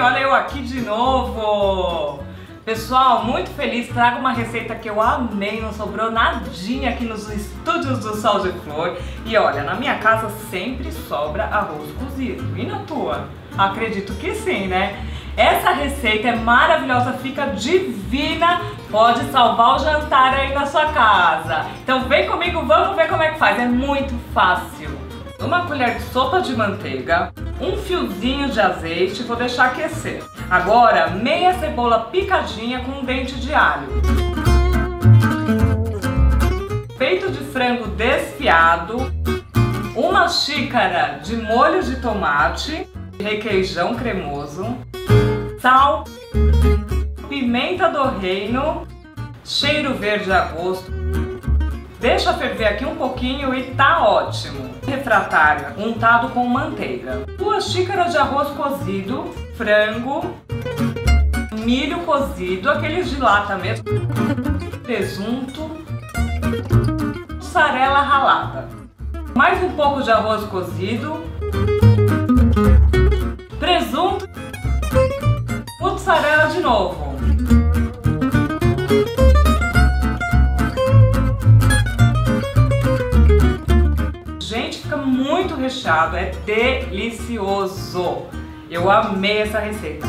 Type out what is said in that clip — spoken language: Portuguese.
olha eu aqui de novo! Pessoal, muito feliz, trago uma receita que eu amei, não sobrou nadinha aqui nos estúdios do Sal de Flor. E olha, na minha casa sempre sobra arroz cozido. E na tua? Acredito que sim, né? Essa receita é maravilhosa, fica divina, pode salvar o jantar aí na sua casa. Então vem comigo, vamos ver como é que faz, é muito fácil. Uma colher de sopa de manteiga, um fiozinho de azeite, vou deixar aquecer. Agora, meia cebola picadinha com um dente de alho. Peito de frango desfiado, uma xícara de molho de tomate, requeijão cremoso, sal, pimenta do reino, cheiro verde a gosto. Deixa ferver aqui um pouquinho e tá ótimo. Refratário untado com manteiga. Duas xícaras de arroz cozido, frango, milho cozido, aqueles de lata mesmo, presunto, mussarela ralada. Mais um pouco de arroz cozido, presunto, mussarela de novo. Muito recheado, é delicioso. Eu amei essa receita.